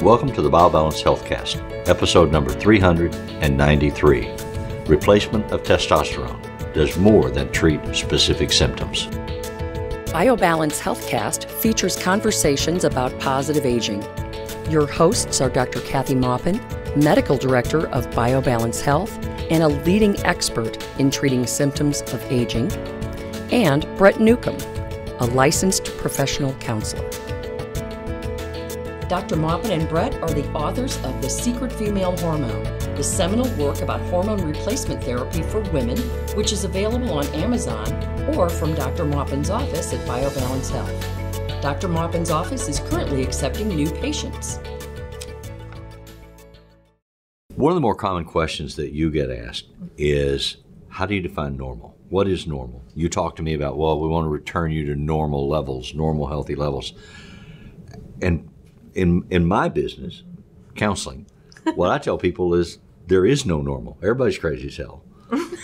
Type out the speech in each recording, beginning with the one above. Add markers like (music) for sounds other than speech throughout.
Welcome to the BioBalance Healthcast, episode number 393. Replacement of testosterone does more than treat specific symptoms. BioBalance Healthcast features conversations about positive aging. Your hosts are Dr. Kathy Maupin, Medical Director of BioBalance Health and a leading expert in treating symptoms of aging, and Brett Newcomb, a licensed professional counselor. Dr. Maupin and Brett are the authors of The Secret Female Hormone, the seminal work about hormone replacement therapy for women, which is available on Amazon or from Dr. Maupin's office at BioBalance Health. Dr. Maupin's office is currently accepting new patients. One of the more common questions that you get asked is how do you define normal? What is normal? You talk to me about, well, we want to return you to normal levels, normal healthy levels. And in in my business, counseling, what I tell people is there is no normal. Everybody's crazy as hell.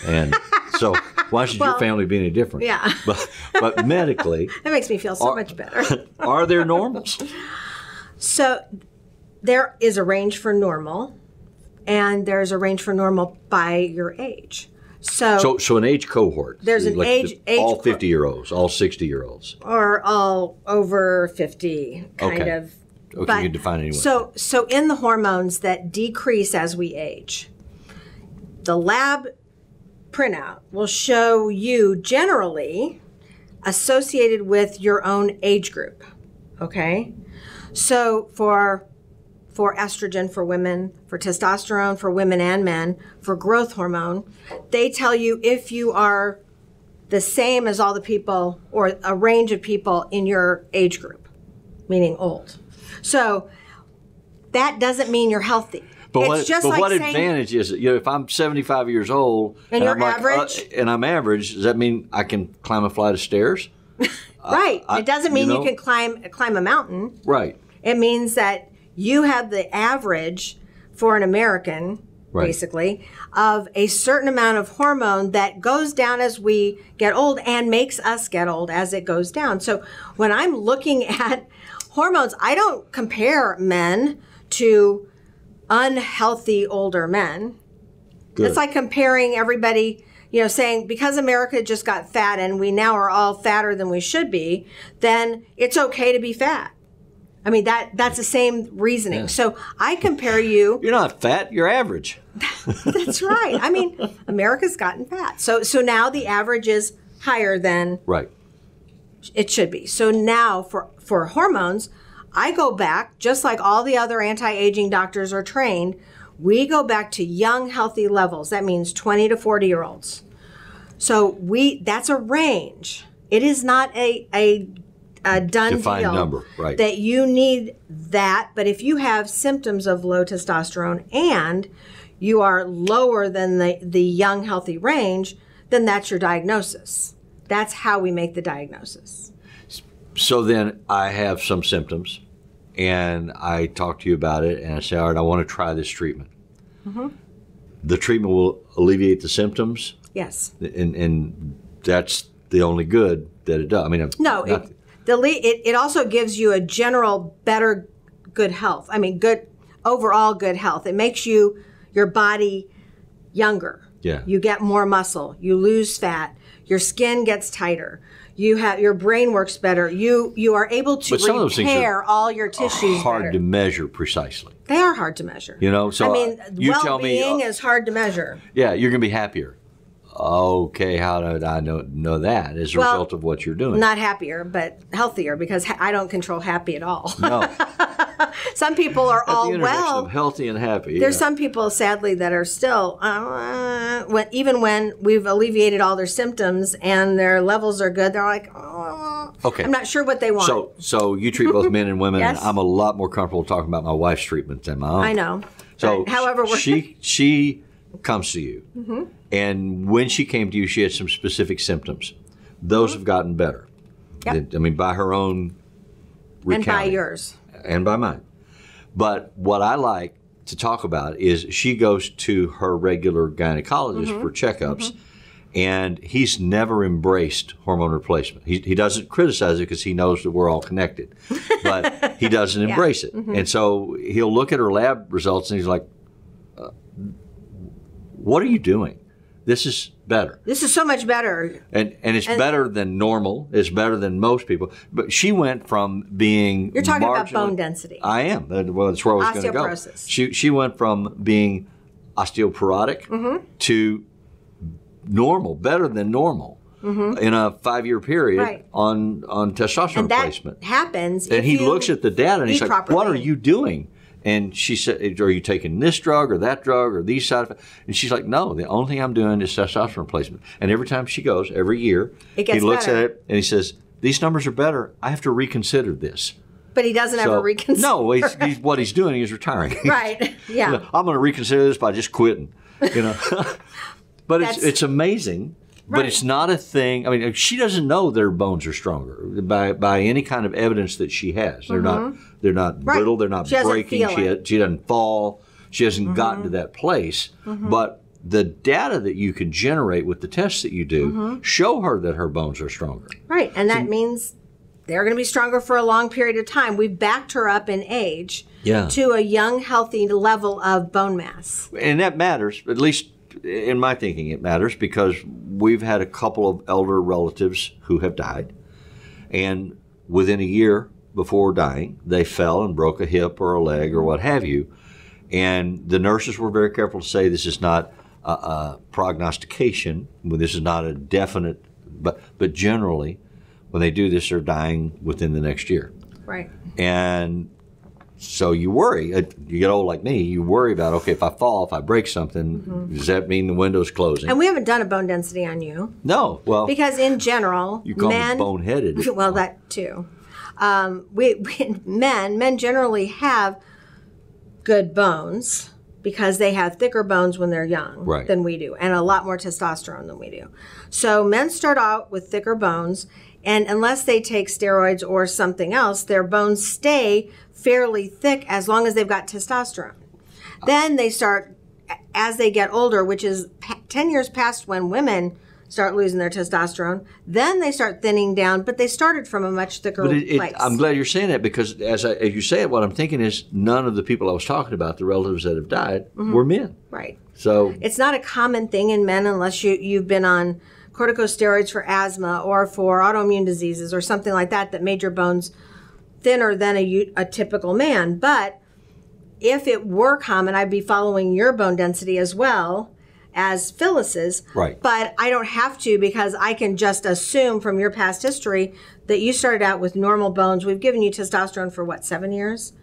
And so why should Well, your family be any different? yeah. (laughs) But but medically, (laughs) That makes me feel so Are- much better. (laughs) are there normals? So there is a range for normal, and there's a range for normal by your age. So, So so an age cohort. There's an age- the- age all fifty year olds, all sixty year olds. or all over 50, kind Okay. of. Okay, you can define anyway. So, so in the hormones that decrease as we age, the lab printout will show you generally associated with your own age group. Okay, so for for estrogen for women, for testosterone for women and men, for growth hormone, they tell you if you are the same as all the people or a range of people in your age group, meaning old. So that doesn't mean you're healthy. But it's what, just but like what saying, advantage is it? You know, if I'm 75 years old And you're I'm like, average? uh, and I'm average, does that mean I can climb a flight of stairs? (laughs) right? I- it doesn't you mean you, know- can climb climb a mountain. Right. It means that you have the average for an American, Right. basically, of a certain amount of hormone that goes down as we get old and makes us get old as it goes down. So when I'm looking (laughs) at hormones, I don't compare men to unhealthy older men. Good. It's like comparing everybody, you know, saying because America just got fat and we now are all fatter than we should be, then it's okay to be fat. I mean that that's the same reasoning. So I compare you. (laughs) You're not fat, you're average. (laughs) That's right. I mean, America's gotten fat. So so now the average is higher than Right. It should be. So now for for hormones, I go back just like all the other anti-aging doctors are trained, we go back to young healthy levels. That means 20 to 40 year olds. So we that's a range. It is not a a, a done Defined deal number, right. that you need that, but if you have symptoms of low testosterone and you are lower than the, the young healthy range, then that's your diagnosis. That's how we make the diagnosis. So then I have some symptoms and I talk to you about it and I say, all right, I want to try this treatment. Mm-hmm. The treatment will alleviate the symptoms Yes. and, and that's the only good that it does. I mean, No, it, the le- it it also gives you a general better good health. I mean, good overall good health. It makes you your body younger. Yeah. You get more muscle. You lose fat. Your skin gets tighter. You have your brain works better. You you are able to But some of those are repair all your tissues. hard better. to measure precisely. They are hard to measure. You know, so, I mean, uh, you tell me, uh, is hard to measure. Yeah, you're going to be happier. Okay, how did I know know that as a Well, result of what you're doing? Not happier, but healthier because ha- I don't control happy at all. no, (laughs) (laughs) Some people are the all intersection well. of healthy and happy. There's yeah. some people, sadly, that are still, uh, when, even when we've alleviated all their symptoms and their levels are good, they're like, oh, Okay. I'm not sure what they want. So, so you treat both men and (laughs) women, Yes. and I'm a lot more comfortable talking about my wife's treatment than my own. I know. So, But however, we're, she (laughs) she comes to you, Mm-hmm. and when she came to you, she had some specific symptoms. Those have gotten better. Mm-hmm. Yep. I mean, by her own and by yours. And by mine. But what I like to talk about is she goes to her regular gynecologist Mm-hmm. for checkups, And he's never embraced hormone replacement. He, he doesn't criticize it because he knows that we're all connected, but he (laughs) doesn't embrace it. And so he'll look at her lab results and he's like, uh, "What are you doing? This is better." This is so much better. and and it's better than normal. It's better than most people. But she went from being You're talking about bone density. I am. Well, that's where I was going to go. Osteoporosis. She she went from being osteoporotic Mm-hmm. to normal, better than normal. In a five-year period Mm-hmm. Right. on on testosterone and that replacement, happens. and he you looks at the data and he's like, "What are you doing?" And she said, "Are you taking this drug or that drug or these side effects?" And she's like, "No, the only thing I'm doing is testosterone replacement." And every time she goes, every year, he looks better. at it and he says, "These numbers are better. I have to reconsider this." But he doesn't ever So- reconsider. No, he's, he's, what he's doing is retiring. (laughs) Right. (laughs) Yeah. I'm going to reconsider this by just quitting. You know, (laughs) but it's it's amazing. But it's not a thing. I mean, she doesn't know their bones are stronger by by any kind of evidence that she has. They're not they're not Mm-hmm. Right. brittle. They're not She breaking. She it. she doesn't fall. She hasn't gotten Mm-hmm. to that place. But the data that you can generate with the tests that you do Mm-hmm. show her that her bones are stronger. Right. And that means they're going to be stronger for a long period of time. We've backed her up in age Yeah. to a young, healthy level of bone mass. and that matters at least in my thinking it matters because we've had a couple of elder relatives who have died. And within a year before dying they fell and broke a hip or a leg or what have you. And the nurses were very careful to say this is not a, a prognostication. This is not a definite but but generally when they do this they're dying within the next year. Right. and so you worry. You get old like me, you worry about okay, if I fall, if I break something, does that mean the window's closing? Mm-hmm. And we haven't done a bone density on you no. Well, because, in general, you call men. me boneheaded. (laughs) Well, that too. Um, we, we men men generally have good bones because they have thicker bones when they're young Right. than we do, and a lot more testosterone than we do. So men start out with thicker bones, and unless they take steroids or something else, their bones stay fairly thick as long as they've got testosterone. Then they start as they get older, which is 10 years past when women start losing their testosterone, then they start thinning down, but they started from a much thicker But it, it, place. I'm glad you're saying that because as, I, as you say it, what I'm thinking is none of the people I was talking about, the relatives that have died, Mm-hmm. were men. right. So It's not a common thing in men unless you, you've been on corticosteroids for asthma or for autoimmune diseases or something like that that made your bones thinner than a typical man. But if it were common, I'd be following your bone density as well as Phyllis's. Right. But I don't have to because I can just assume from your past history that you started out with normal bones. We've given you testosterone for what, seven years?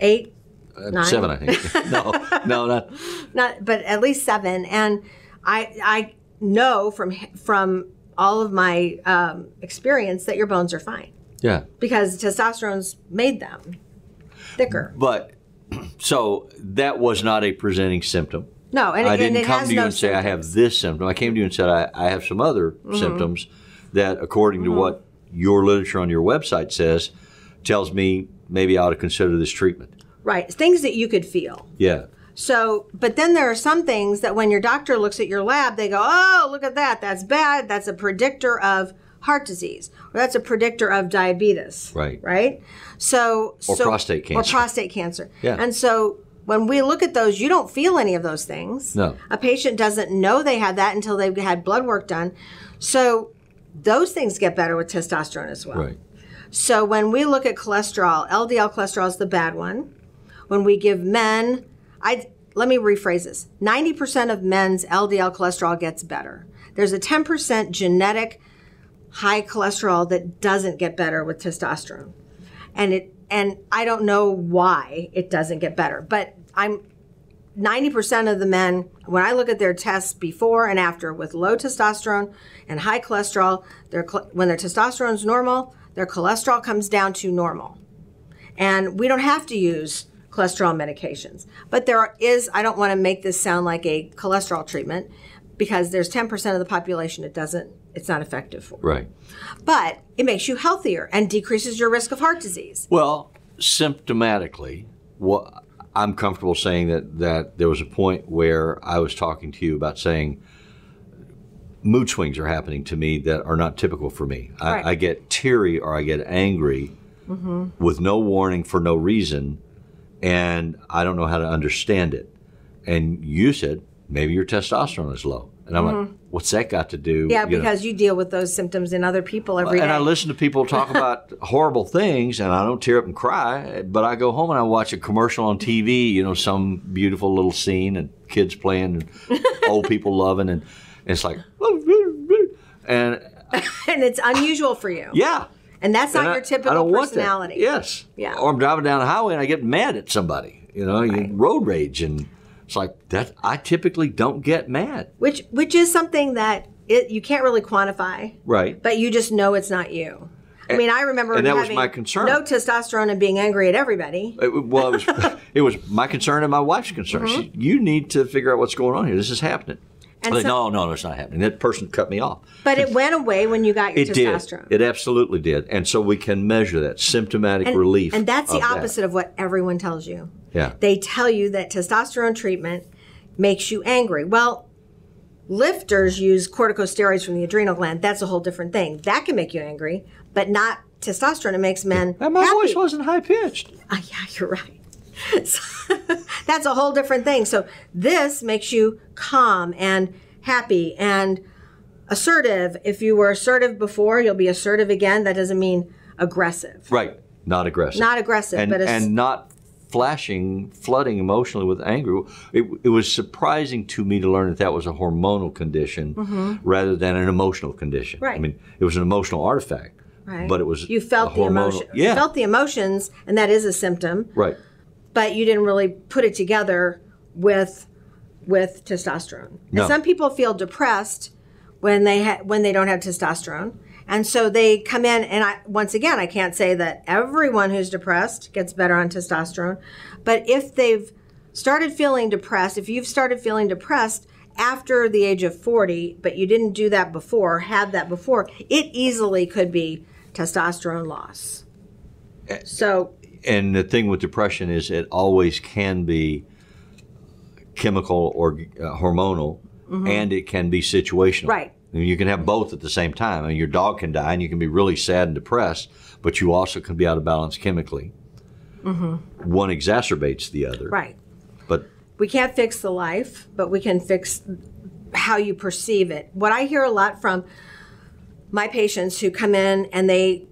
Eight? uh, Nine. seven, I think. (laughs) no, no, not. not but at least seven and i i know from from all of my um, experience that your bones are fine Yeah. because testosterone's made them thicker But (clears throat) so that was not a presenting symptom. no and, I didn't it come to you no and say I have this symptom. I came to you and said I, I have some other Mm-hmm. symptoms that, according to what your literature on your website says, tells me maybe I ought to consider this treatment. right things that you could feel Yeah. So but then there are some things that when your doctor looks at your lab they go oh look at that that's bad that's a predictor of heart disease or that's a predictor of diabetes Right. right so Or so- prostate or cancer. prostate cancer Yeah. and so when we look at those you don't feel any of those things No. a patient doesn't know they have that until they've had blood work done so those things get better with testosterone as well Right. so when we look at cholesterol, LDL cholesterol is the bad one. When we give men, I let me rephrase this. 90% of men's LDL cholesterol gets better. There's a 10% genetic high cholesterol that doesn't get better with testosterone. And it and I don't know why it doesn't get better, but I'm 90% of the men, when I look at their tests before and after with low testosterone and high cholesterol, their, when their testosterone's normal, their cholesterol comes down to normal. And we don't have to use cholesterol medications. But there is, I don't want to make this sound like a cholesterol treatment because there's 10% of the population it doesn't, it's not effective for. Right. But it makes you healthier and decreases your risk of heart disease. Well, symptomatically, what I'm comfortable saying that that there was a point where I was talking to you about saying mood swings are happening to me that are not typical for me. I, Right. I get teary or I get angry mm-hmm. with no warning for no reason, and I don't know how to understand it. And you said maybe your testosterone is low, and I'm like, mm-hmm. what's that got to do? Yeah, you know? because you deal with those symptoms in other people every day. and I listen to people talk (laughs) about horrible things, and I don't tear up and cry. But I go home and I watch a commercial on TV. You know, some beautiful little scene and kids playing, and (laughs) old people loving, and it's like, (laughs) and and it's unusual for you. yeah, And that's not I- your typical don't want that. personality. Yes. Yeah. Or I'm driving down the highway and I get mad at somebody. You know, you road rage, and it's like that. I typically don't get mad. Which which is something that it, you can't really quantify, Right. but you just know it's not you. I mean, I remember and that was having my concern. no testosterone and being angry at everybody. It, well, it was, (laughs) it was my concern and my wife's concern. Mm-hmm. She, you need to figure out what's going on here. This is happening. And so- no, no, no, it's not happening. That person cut me off. But it went away when you got your It did. It absolutely did. And so we can measure that symptomatic and, relief. and that's the of that. opposite of what everyone tells you. Yeah. They tell you that testosterone treatment makes you angry. Well, lifters use corticosteroids from the adrenal gland. That's a whole different thing. That can make you angry, but not testosterone. It makes men And my happy. voice wasn't high pitched. Ah, yeah, you're right. (laughs) So, that's a whole different thing. So this makes you calm and happy and assertive. If you were assertive before, you'll be assertive again. That doesn't mean aggressive. Right. Not aggressive. Not aggressive, and, but and not flashing, flooding emotionally with anger. It, it was surprising to me to learn that that was a hormonal condition rather than an emotional condition. Right. I Mm-hmm. Mean, it was an emotional artifact, Right. but it was you felt a the hormonal- emotion. Yeah. You felt the emotions, and that is a symptom. right. But you didn't really put it together with with testosterone. No. And some people feel depressed when they ha- when they don't have testosterone. And so they come in and I once again I can't say that everyone who's depressed gets better on testosterone, but if they've started feeling depressed, if you've started feeling depressed after the age of 40, but you didn't do that before, had that before, it easily could be testosterone loss. Eh, So And the thing with depression is it always can be chemical or uh, hormonal, and it can be situational. Mm-hmm. Right. I mean, you can have both at the same time. I mean, your dog can die, and you can be really sad and depressed, but you also can be out of balance chemically. One exacerbates the other. Mm-hmm. right. But we can't fix the life, but we can fix how you perceive it. What I hear a lot from my patients who come in and they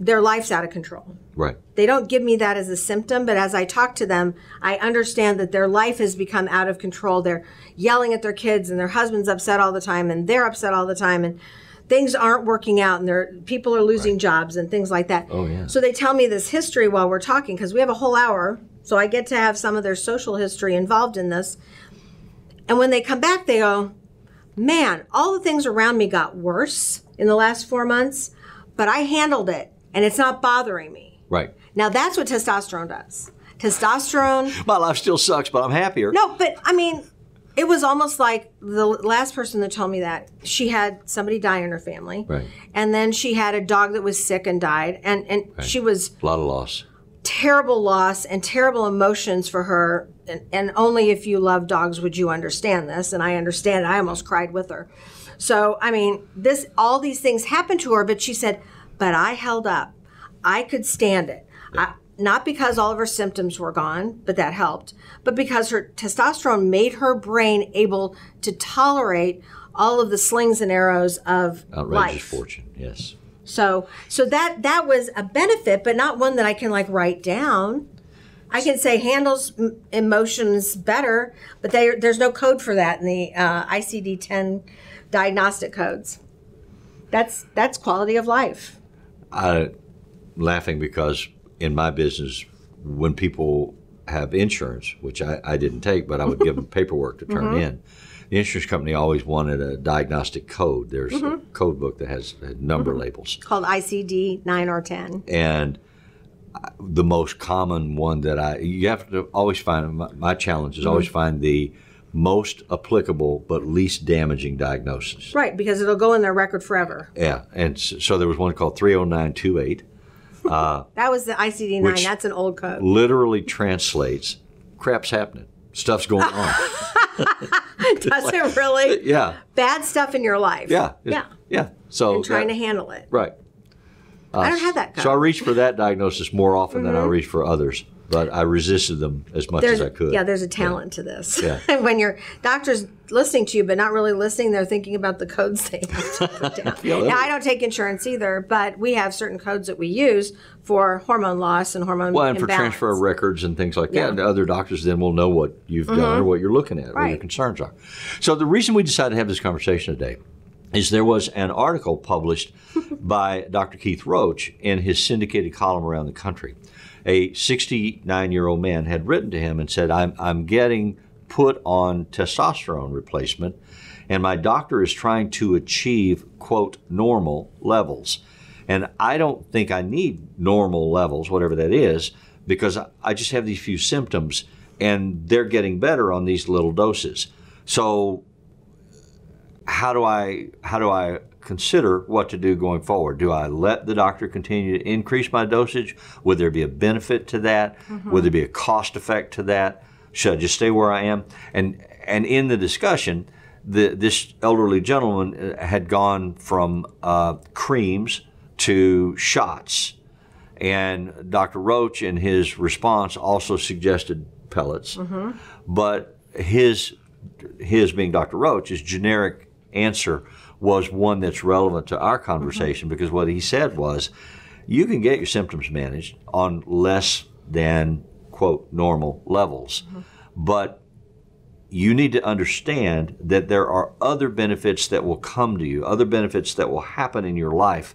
their life's out of control. right, They don't give me that as a symptom, but as I talk to them, I understand that their life has become out of control. They're yelling at their kids and their husband's upset all the time and they're upset all the time and things aren't working out and their people are losing jobs and things like that. Oh, yeah. So they tell me this history while we're talking because we have a whole hour, so I get to have some of their social history involved in this. And when they come back, they go, Man, all the things around me got worse in the last four months, but I handled it and it's not bothering me. right. Now that's what testosterone does. Testosterone, My life still sucks, but I'm happier. no, but I mean, it was almost like the last person that told me that she had somebody die in her family. Right. And then she had a dog that was sick and died. And, and she was A lot of loss. terrible loss and terrible emotions for her. And, and only if you love dogs would you understand this. And I understand. it. I almost cried with her. So I mean, this all these things happened to her, but she said, "But I held up. I could stand it." I, not because all of her symptoms were gone, but that helped, but because her testosterone made her brain able to tolerate all of the slings and arrows of Outrageous life. fortune. Yes. So so that that was a benefit, but not one that I can like write down. I can say handles emotions better, but they, there's no code for that in the uh, ICD-10 diagnostic codes. That's that's quality of life. I laughing because in my business, when people have insurance, which I, I didn't take, but I would give them (laughs) paperwork to turn mm-hmm. in. The insurance company always wanted a diagnostic code. There's a mm-hmm. code book that has uh, number mm-hmm. labels, Called ICD nine or ten. and uh, the most common one that I you have to always find. My, my challenge is always find the most applicable but least damaging diagnosis. Right, because it'll go in their record forever. Yeah, and so there was one called 30928. (laughs) That was the ICD nine. That's an old code. literally translates crap's happening stuff's going (laughs) on Does it really? (laughs) yeah, Bad stuff in your life. yeah, Yeah. yeah. So And trying that- to handle it. right. I don't have that. Code. So I reach for that diagnosis more often than I Mm-hmm. reach for others, but I resisted them as much there's as I could. yeah, there's a talent to this. Yeah. (laughs) when your doctor's listening to you but not really listening, they're thinking about the codes (laughs) they have to put down. (laughs) Yeah, now, I don't take insurance either, but we have certain codes that we use for hormone loss and hormone Well, and for transfer of records and things like Yeah. Mm-hmm. that, and other doctors then will know what you've done or what you're looking at, what your concerns are. So the reason we decided to have this conversation today is there was an article published by Dr. Keith Roach in his syndicated column around the country. A 69 year old man had written to him and said, I'm, I'm getting put on testosterone replacement, and my doctor is trying to achieve, quote, normal levels. And I don't think I need normal levels, whatever that is, because I- I just have these few symptoms and they're getting better on these little doses. So how do I how do I consider what to do going forward? Do I let the doctor continue to increase my dosage? Would there be a benefit to that? Would there be a cost effect to that? Should I just stay where I am? And and in the discussion, the, this elderly gentleman uh, had gone from uh, creams to shots, and Dr. Roach, in his response, also suggested pellets, but his his being Dr. Roach, his generic answer was one that's relevant to our mm-hmm. conversation because what he said was, you can get your symptoms managed on less than quote normal levels, mm-hmm. but you need to understand that there are other benefits that will come to you, other benefits that will happen in your life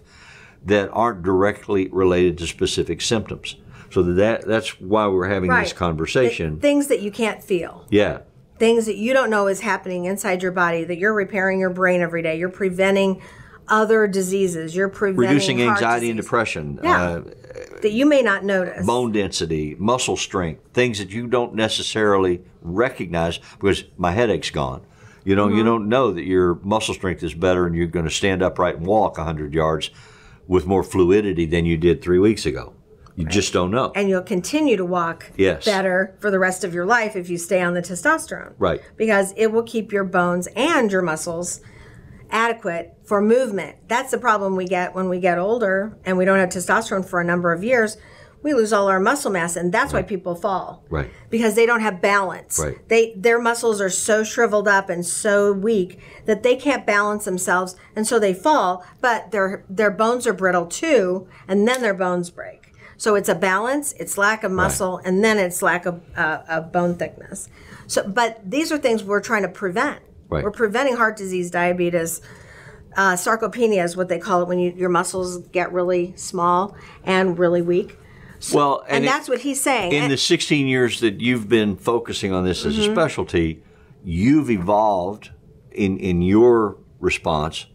that aren't directly related to specific symptoms. So that that's why we're having this conversation. Th- things that you can't feel. yeah. Things that you don't know is happening inside your body that you're repairing your brain every day you're preventing other diseases you're preventing reducing anxiety and depression, Yeah. uh, that you may not notice bone density, muscle strength, things that you don't necessarily recognize because my headache's gone. You know, you Mm-hmm. don't know that your muscle strength is better and you're going to stand upright and walk 100 yards with more fluidity than you did three weeks ago. You just don't know. and you'll continue to walk Yes. better for the rest of your life if you stay on the testosterone Right. because it will keep your bones and your muscles adequate for movement that's the problem we get when we get older and we don't have testosterone for a number of years we lose all our muscle mass and that's why people fall Right. because they don't have balance. Right. They their muscles are so shriveled up and so weak that they can't balance themselves, and so they fall. But their their bones are brittle too, and then their bones break. So it's a balance, it's lack of muscle, and then it's lack of, uh, of bone thickness. So, but these are things we're trying to prevent. Right. We're preventing heart disease, diabetes, uh, sarcopenia is what they call it when you, your muscles get really small and really weak. well, And, it- that's what he's saying. in And- the 16 years that you've been focusing on this as Mm-hmm. a specialty, you've evolved in, in your response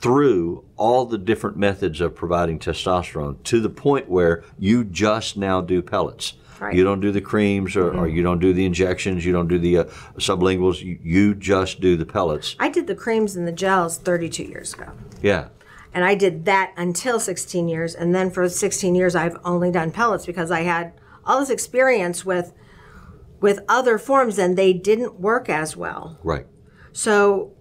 through all the different methods of providing testosterone to the point where you just now do pellets. Right. Mm-hmm. You don't do the creams or, or you don't do the injections, you don't do the uh, sublinguals, you, you just do the pellets. I did the creams and the gels 32 years ago. Yeah. And I did that until 16 years. And then for 16 years, I've only done pellets because I had all this experience with with other forms and they didn't work as well. Right. So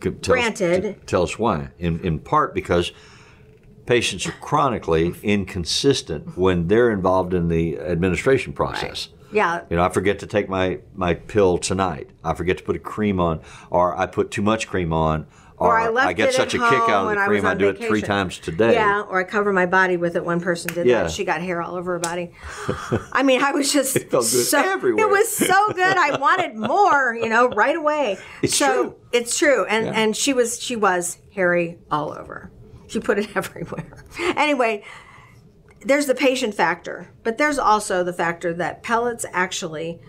Tell Granted. Tell us why. In, in part because patients are chronically inconsistent when they're involved in the administration process. yeah, You know, I forget to take my, my pill tonight. I forget to put a cream on, or I put too much cream on, or, or I left get it such at a kick out of when the I cream, I on do it three times today. Yeah, or I cover my body with it. One person did Yeah. that. She got hair all over her body. (laughs) I mean, I was just felt good so everywhere. it was so good. I (laughs) wanted more, you know, right away. It's so true. it's true. And Yeah. and she was she was hairy all over. She put it (laughs) everywhere. Anyway, there's the patient factor, but there's also the factor that pellets actually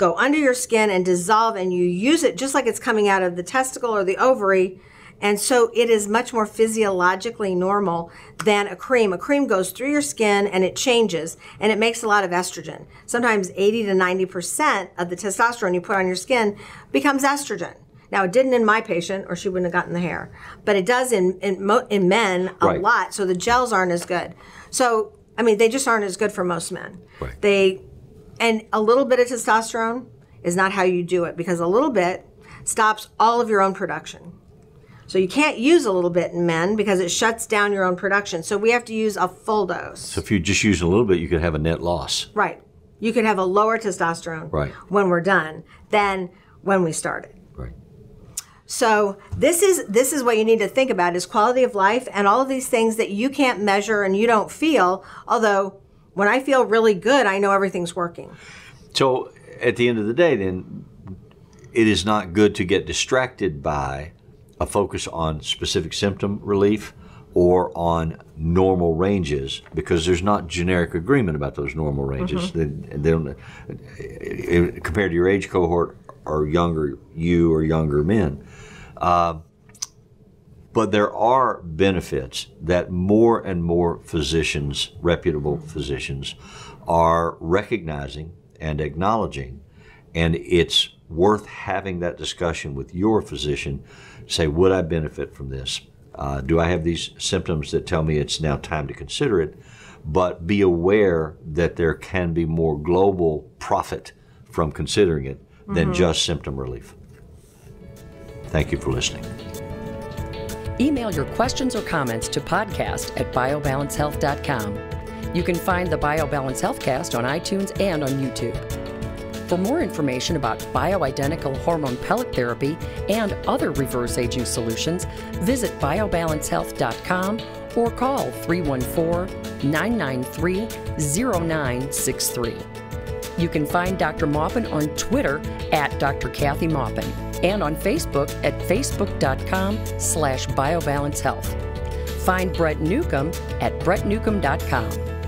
go under your skin and dissolve and you use it just like it's coming out of the testicle or the ovary. And so it is much more physiologically normal than a cream. A cream goes through your skin and it changes and it makes a lot of estrogen. Sometimes 80 to 90% of the testosterone you put on your skin becomes estrogen. Now it didn't in my patient or she wouldn't have gotten the hair but it does in in, mo- in men a Right. lot so the gels aren't as good. So i mean they just aren't as good for most men. Right. they and a little bit of testosterone is not how you do it because a little bit stops all of your own production. So you can't use a little bit in men because it shuts down your own production. So we have to use a full dose. So if you just use a little bit, you could have a net loss. Right. You could have a lower testosterone Right. when we're done than when we started. Right. So this is this is what you need to think about is quality of life and all of these things that you can't measure and you don't feel. Although when I feel really good, I know everything's working. So at the end of the day, then it is not good to get distracted by a focus on specific symptom relief or on normal ranges because there's not generic agreement about those normal ranges. They, they don't, uh, compared to your age cohort or younger you or younger men. Uh, but there are benefits that more and more physicians, reputable physicians, are recognizing and acknowledging. And it's worth having that discussion with your physician. Say, would I benefit from this? Uh, do I have these symptoms that tell me it's now time to consider it? But be aware that there can be more global profit from considering it than just symptom relief. Thank you for listening. Email your questions or comments to podcast at biobalancehealth.com. You can find the BioBalance Healthcast on iTunes and on YouTube. For more information about bioidentical hormone pellet therapy and other reverse aging solutions, visit biobalancehealth.com or call 314 993 0963. You can find Dr. Maupin on Twitter at Dr. Kathy Maupin and on Facebook at facebook.com slash biobalancehealth. Find Brett Newcomb at brettnewcomb.com.